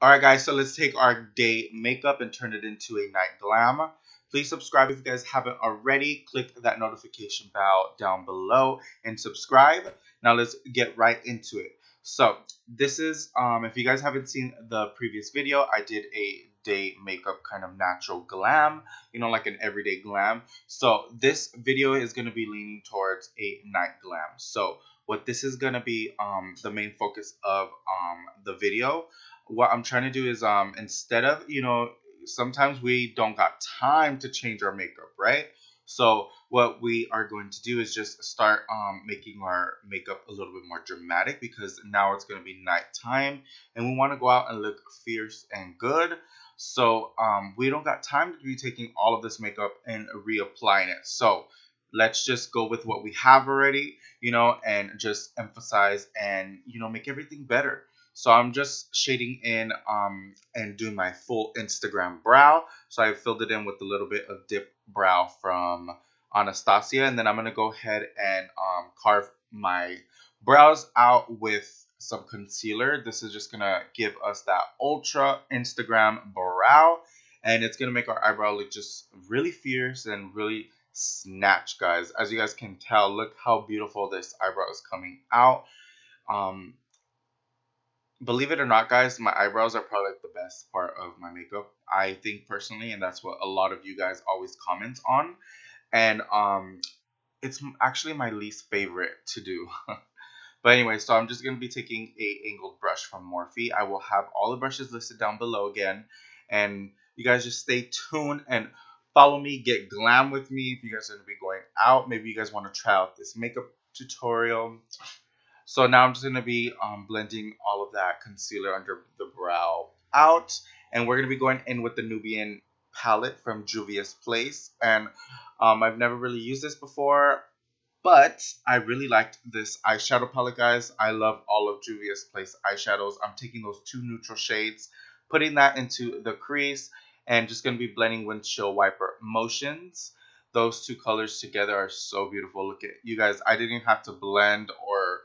Alright guys, so let's take our day makeup and turn it into a night glam. Please subscribe if you guys haven't already. Click that notification bell down below and subscribe. Now let's get right into it. So this is, um, if you guys haven't seen the previous video, I did a makeup kind of natural glam, you know, like an everyday glam. So this video is going to be leaning towards a night glam. So what this is going to be um, the main focus of um, the video what I'm trying to do is um instead of you know sometimes we don't got time to change our makeup right so what we are going to do is just start um, making our makeup a little bit more dramatic because now it's going to be nighttime and we want to go out and look fierce and good. So um, we don't got time to be taking all of this makeup and reapplying it. So let's just go with what we have already, you know, and just emphasize and, you know, make everything better. So I'm just shading in um, and doing my full Instagram brow. So I filled it in with a little bit of dip brow from Anastasia. And then I'm going to go ahead and um, carve my brows out with some concealer. This is just going to give us that ultra Instagram brow. And it's going to make our eyebrow look just really fierce and really snatch, guys. As you guys can tell, look how beautiful this eyebrow is coming out. Um, believe it or not, guys, my eyebrows are probably like the best part of my makeup. I think personally, and that's what a lot of you guys always comment on. And um, it's actually my least favorite to do. but anyway, so I'm just gonna be taking a angled brush from Morphe. I will have all the brushes listed down below again, and you guys just stay tuned and follow me, get glam with me if you guys are gonna be going out. Maybe you guys want to try out this makeup tutorial. So now I'm just going to be um, blending all of that concealer under the brow out. And we're going to be going in with the Nubian palette from Juvia's Place. And um, I've never really used this before, but I really liked this eyeshadow palette, guys. I love all of Juvia's Place eyeshadows. I'm taking those two neutral shades, putting that into the crease, and just going to be blending windshield wiper motions. Those two colors together are so beautiful. Look at you guys. I didn't have to blend or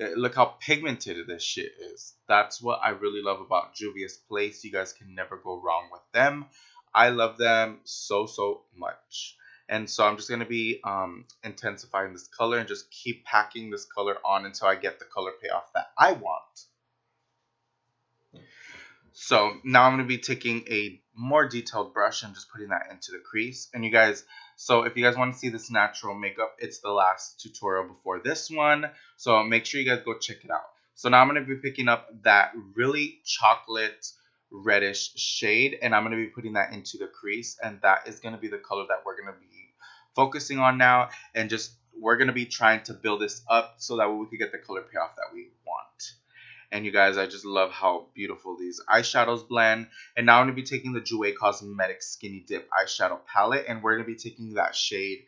Eh, look how pigmented this shit is. That's what I really love about Juvia's Place. You guys can never go wrong with them. I love them so, so much. And so I'm just going to be um, intensifying this color and just keep packing this color on until I get the color payoff that I want. So now I'm going to be taking a more detailed brush and just putting that into the crease. And you guys, so if you guys want to see this natural makeup, it's the last tutorial before this one. So make sure you guys go check it out. So now I'm going to be picking up that really chocolate reddish shade and I'm going to be putting that into the crease and that is going to be the color that we're going to be focusing on now and just we're going to be trying to build this up so that we can get the color payoff that we want. And you guys, I just love how beautiful these eyeshadows blend. And now I'm going to be taking the Jouer Cosmetics Skinny Dip eyeshadow palette. And we're going to be taking that shade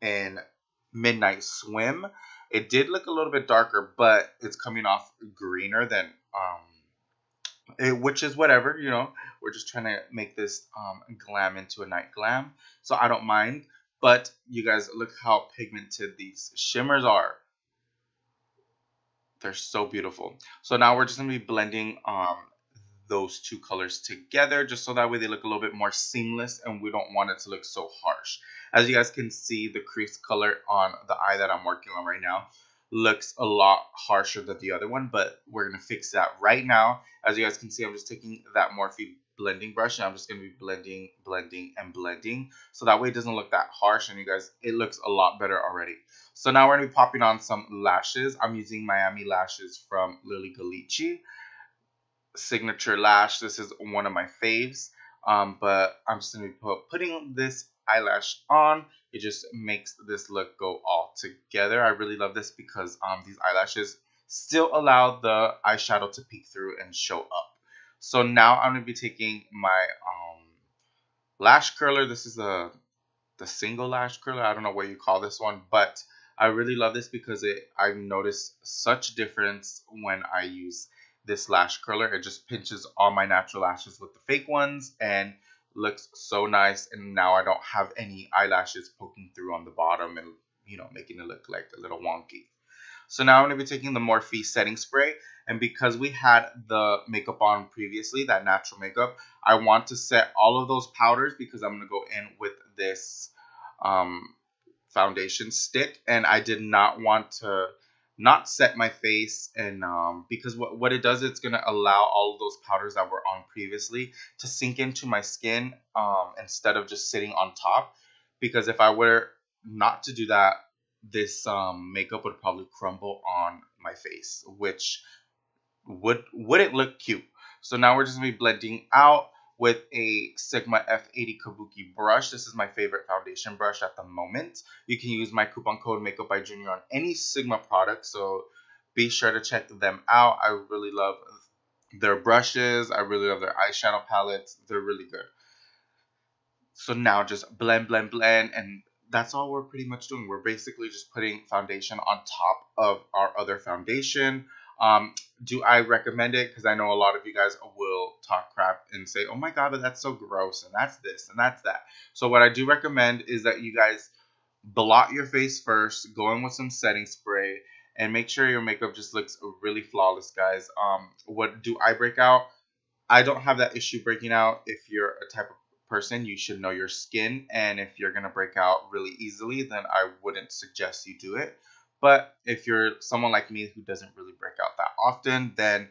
in Midnight Swim. It did look a little bit darker, but it's coming off greener than, um, it, which is whatever, you know. We're just trying to make this um, glam into a night glam. So I don't mind. But you guys, look how pigmented these shimmers are. They're so beautiful. So now we're just going to be blending um, those two colors together just so that way they look a little bit more seamless and we don't want it to look so harsh. As you guys can see, the crease color on the eye that I'm working on right now looks a lot harsher than the other one, but we're going to fix that right now. As you guys can see, I'm just taking that Morphe blending brush and I'm just going to be blending, blending, and blending. So that way it doesn't look that harsh and you guys, it looks a lot better already. So now we're going to be popping on some lashes. I'm using Miami lashes from Lilly Ghalichi. Signature lash. This is one of my faves. Um, but I'm just going to be put, putting this eyelash on. It just makes this look go all together. I really love this because um, these eyelashes still allow the eyeshadow to peek through and show up. So now I'm going to be taking my um, lash curler. This is the the single lash curler. I don't know what you call this one, but I really love this because it I've noticed such difference when I use this lash curler. It just pinches all my natural lashes with the fake ones and looks so nice. And now I don't have any eyelashes poking through on the bottom and, you know, making it look like a little wonky. So now I'm going to be taking the Morphe setting spray. And because we had the makeup on previously, that natural makeup, I want to set all of those powders because I'm going to go in with this um, foundation stick. And I did not want to not set my face and um, because what, what it does it's going to allow all of those powders that were on previously to sink into my skin um, instead of just sitting on top. Because if i were not to do that this um, makeup would probably crumble on my face which would wouldn't look cute. So now we're just going to be blending out with a Sigma F80 Kabuki brush. This is my favorite foundation brush at the moment. You can use my coupon code Makeup by Junior on any Sigma product, so be sure to check them out. I really love their brushes. I really love their eyeshadow palettes. They're really good. So now just blend, blend, blend, and that's all we're pretty much doing. We're basically just putting foundation on top of our other foundation. Um, do I recommend it? Because I know a lot of you guys will talk crap and say, oh my God, but that's so gross, and that's this, and that's that. So, what I do recommend is that you guys blot your face first, go in with some setting spray, and make sure your makeup just looks really flawless, guys. Um, what do I break out? I don't have that issue breaking out. If you're a type of person, you should know your skin, and if you're gonna break out really easily, then I wouldn't suggest you do it. But if you're someone like me who doesn't really break out that often, then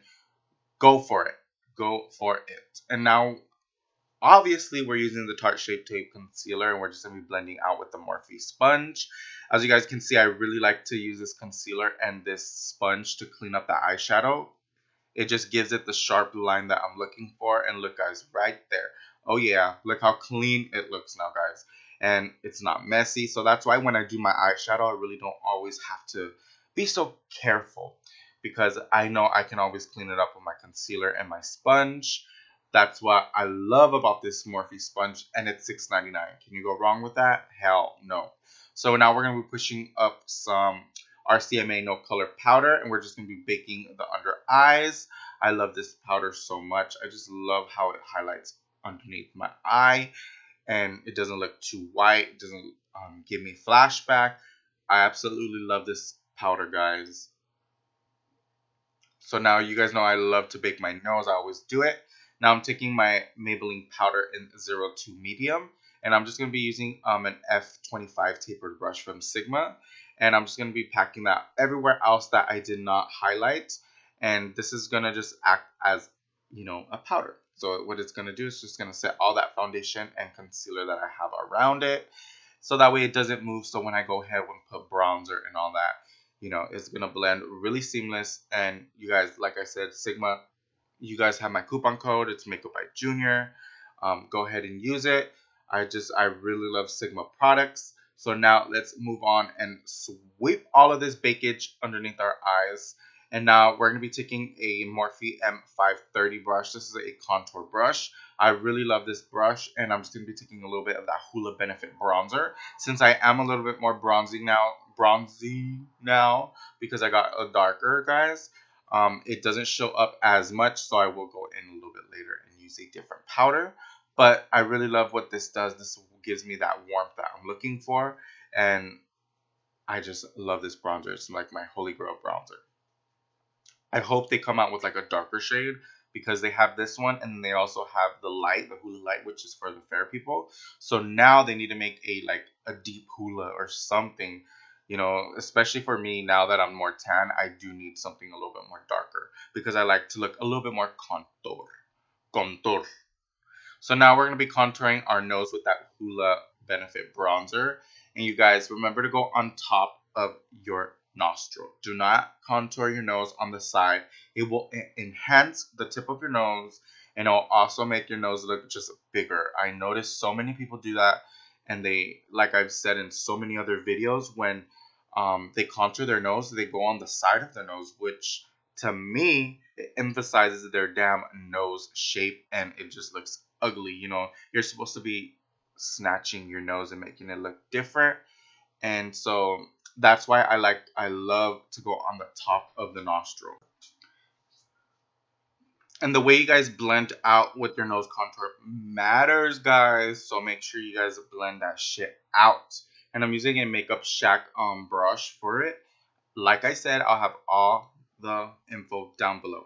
go for it. Go for it. And now, obviously, we're using the Tarte Shape Tape Concealer and we're just going to be blending out with the Morphe sponge. As you guys can see, I really like to use this concealer and this sponge to clean up the eyeshadow. It just gives it the sharp line that I'm looking for. And look, guys, right there. Oh, yeah. Look how clean it looks now, guys and it's not messy. So that's why when I do my eyeshadow, I really don't always have to be so careful because I know I can always clean it up with my concealer and my sponge. That's what I love about this Morphe sponge, and it's $6.99. Can you go wrong with that? Hell no. So now we're going to be pushing up some RCMA No Color Powder, and we're just going to be baking the under eyes. I love this powder so much. I just love how it highlights underneath my eye and it doesn't look too white. It doesn't um, give me flashback. I absolutely love this powder, guys. So now you guys know I love to bake my nose. I always do it. Now I'm taking my Maybelline powder in 02 medium. And I'm just going to be using um, an F25 tapered brush from Sigma. And I'm just going to be packing that everywhere else that I did not highlight. And this is going to just act as, you know, a powder. So what it's going to do is just going to set all that foundation and concealer that I have around it. So that way it doesn't move. So when I go ahead and put bronzer and all that, you know, it's going to blend really seamless. And you guys, like I said, Sigma, you guys have my coupon code. It's Makeup by Junior. Um, go ahead and use it. I just, I really love Sigma products. So now let's move on and sweep all of this bakage underneath our eyes. And now we're going to be taking a Morphe M530 brush. This is a contour brush. I really love this brush and I'm just going to be taking a little bit of that Hoola Benefit bronzer. Since I am a little bit more bronzy now, bronzy now because I got a darker, guys, um, it doesn't show up as much. So I will go in a little bit later and use a different powder. But I really love what this does. This gives me that warmth that I'm looking for. And I just love this bronzer. It's like my holy grail bronzer. I hope they come out with like a darker shade because they have this one and they also have the light, the Hoola light, which is for the fair people. So now they need to make a like a deep Hoola or something, you know, especially for me now that I'm more tan, I do need something a little bit more darker because I like to look a little bit more contour. Contour. So now we're going to be contouring our nose with that Hoola Benefit bronzer. And you guys remember to go on top of your nostril. Do not contour your nose on the side. It will enhance the tip of your nose and it will also make your nose look just bigger. I noticed so many people do that and they, like I've said in so many other videos, when um, they contour their nose, they go on the side of their nose, which to me, it emphasizes their damn nose shape and it just looks ugly. You know, you're supposed to be snatching your nose and making it look different. And so that's why I like I love to go on the top of the nostril. And the way you guys blend out with your nose contour matters, guys. So make sure you guys blend that shit out. And I'm using a Makeup Shack um, brush for it. like I said, I'll have all the info down below.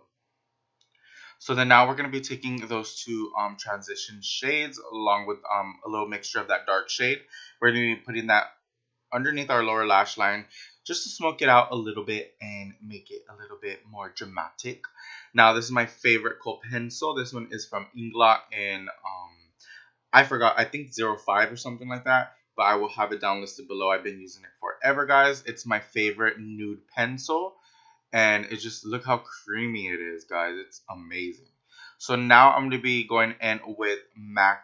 So then now we're going to be taking those two um, transition shades along with um, a little mixture of that dark shade. We're going to be putting that underneath our lower lash line just to smoke it out a little bit and make it a little bit more dramatic. Now this is my favorite kohl pencil. This one is from Inglot and um, I forgot, I think 05 or something like that. But I will have it down listed below. I've been using it forever, guys. It's my favorite nude pencil. And it just, look how creamy it is, guys. It's amazing. So now I'm going to be going in with MAC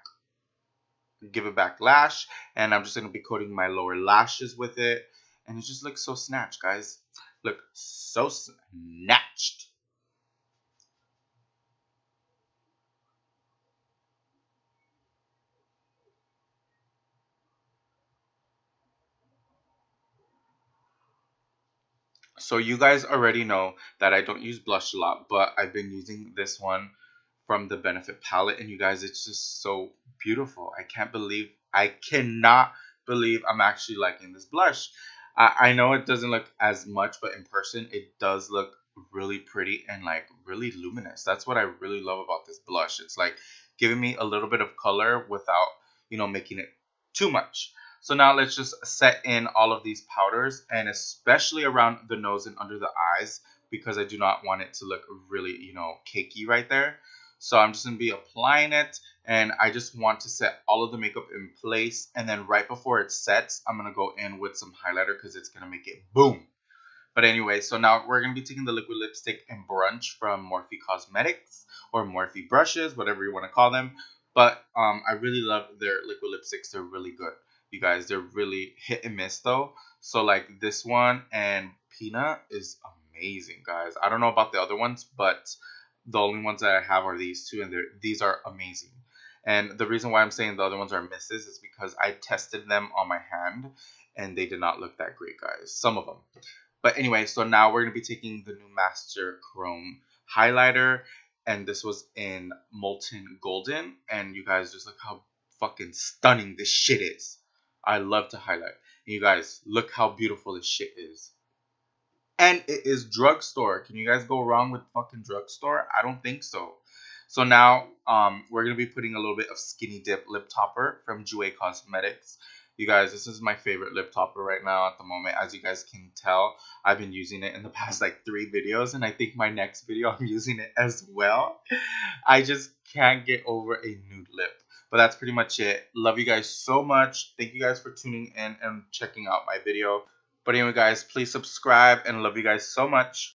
Give It Back Lash. And I'm just going to be coating my lower lashes with it. And it just looks so snatched, guys. Look so snatched. So you guys already know that I don't use blush a lot, but I've been using this one from the Benefit palette, and you guys, it's just so beautiful. I can't believe, I cannot believe I'm actually liking this blush. I, I know it doesn't look as much, but in person, it does look really pretty and like really luminous. That's what I really love about this blush. It's like giving me a little bit of color without, you know, making it too much. So now let's just set in all of these powders and especially around the nose and under the eyes because I do not want it to look really, you know, cakey right there. So I'm just going to be applying it and I just want to set all of the makeup in place. And then right before it sets, I'm going to go in with some highlighter because it's going to make it boom. But anyway, so now we're going to be taking the liquid lipstick and brunch from Morphe Cosmetics or Morphe brushes, whatever you want to call them. But um, I really love their liquid lipsticks. They're really good you guys. They're really hit and miss though. So like this one and Peanut is amazing, guys. I don't know about the other ones, but the only ones that I have are these two, and these are amazing. And the reason why I'm saying the other ones are misses is because I tested them on my hand, and they did not look that great, guys. Some of them. But anyway, so now we're going to be taking the new Master Chrome highlighter, and this was in Molten Golden, and you guys just look how fucking stunning this shit is. I love to highlight. And you guys, look how beautiful this shit is. And it is drugstore. Can you guys go wrong with fucking drugstore? I don't think so. So now um, we're to be putting a little bit of Skinny Dip Lip Topper from Jouer Cosmetics. You guys, this is my favorite lip topper right now at the moment. As you guys can tell, I've been using it in the past like three videos, and I think my next video I'm using it as well. I just can't get over a nude lip. But that's pretty much it. Love you guys so much. Thank you guys for tuning in and checking out my video. But anyway, guys, please subscribe and love you guys so much.